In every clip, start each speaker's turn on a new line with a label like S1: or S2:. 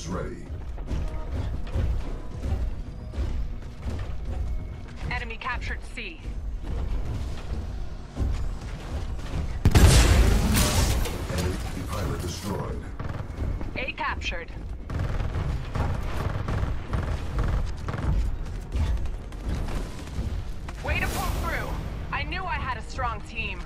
S1: is ready.
S2: Enemy captured C.
S1: Enemy pilot destroyed.
S2: A captured. Way to pull through. I knew I had a strong team.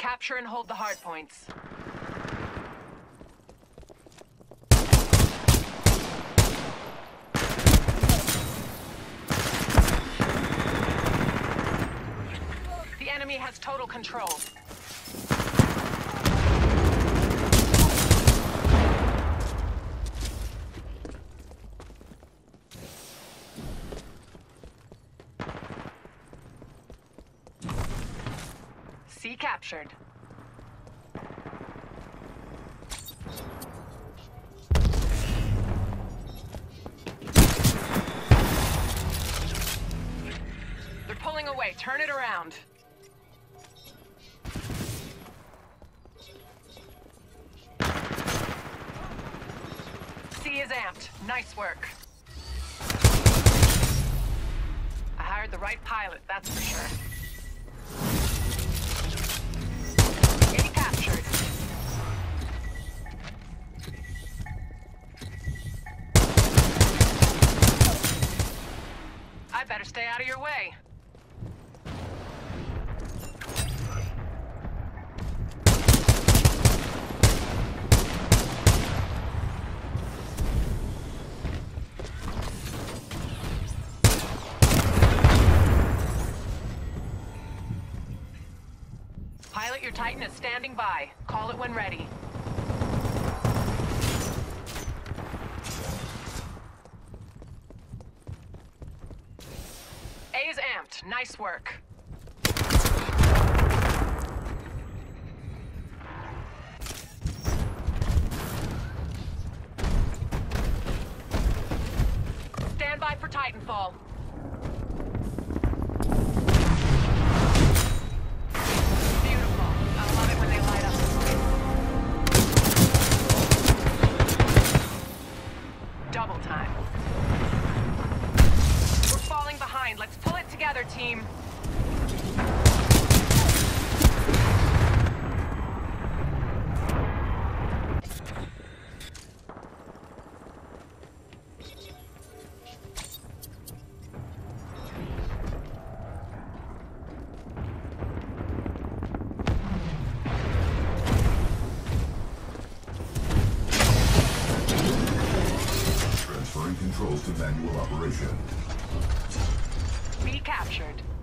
S2: Capture and hold the hard points. The enemy has total control. C captured. They're pulling away. Turn it around. C is amped. Nice work. I hired the right pilot, that's for sure. Better stay out of your way. Pilot, your Titan is standing by. Call it when ready. A is amped. Nice work.
S1: Manual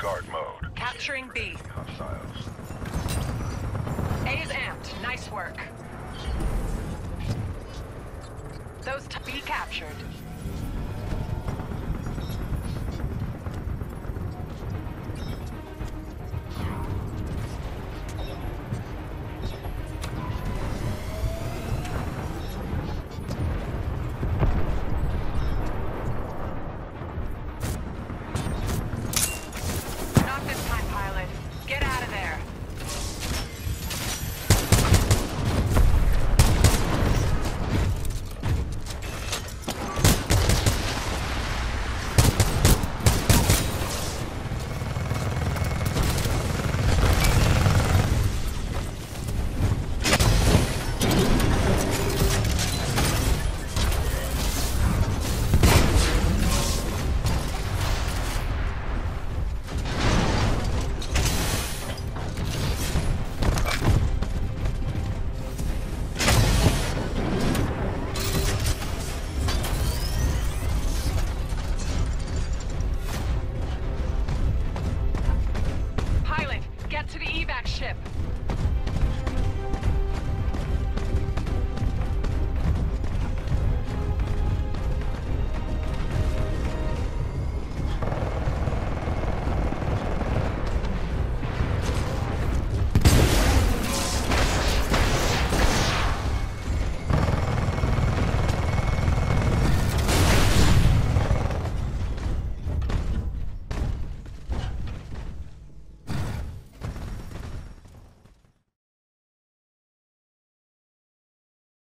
S3: guard mode.
S2: Capturing B.
S3: Hostiles.
S2: A is amped. Nice work. Those t- B captured.